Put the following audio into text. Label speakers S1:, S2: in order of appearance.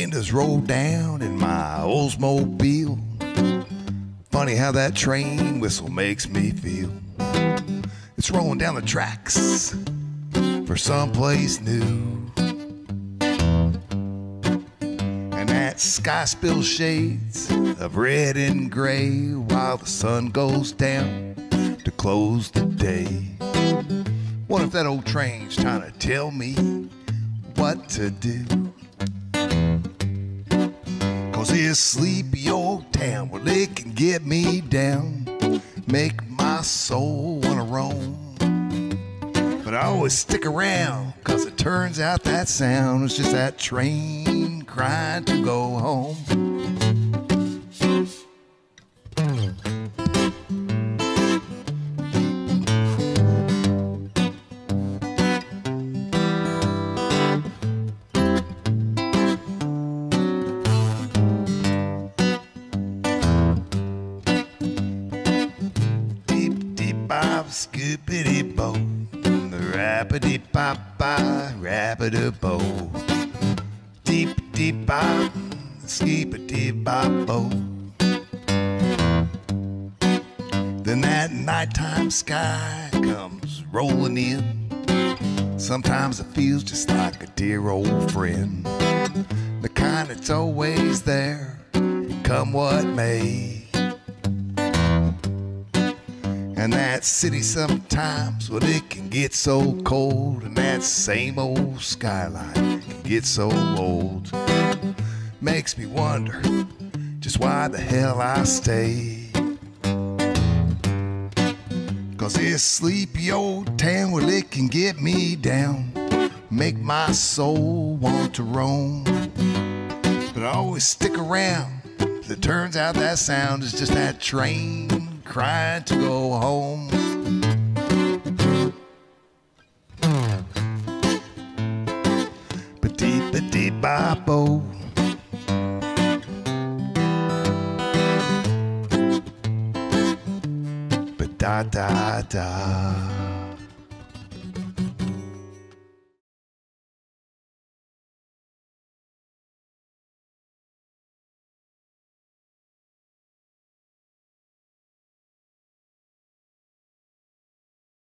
S1: windows roll down in my Oldsmobile. Funny how that train whistle makes me feel. It's rolling down the tracks for someplace new. And that sky spills shades of red and gray while the sun goes down to close the day. What if that old train's trying to tell me what to do? Cause this sleepy old town, well, it can get me down, make my soul wanna roam. But I always stick around, cause it turns out that sound is just that train crying to go home. Scoopity bo. Rappity pop, rappity bo. Deep, deep, bop, skippity bop bo. Then that nighttime sky comes rolling in. Sometimes it feels just like a dear old friend. The kind that's always there, come what may. And that city sometimes, well, it can get so cold, and that same old skyline can get so old. Makes me wonder just why the hell I stay. Cause this sleepy old town, well, it can get me down, make my soul want to roam. But I always stick around. It turns out that sound is just that train crying to go home. Ba-dee, ba-dee, ba-bo. Ba-da-da-da.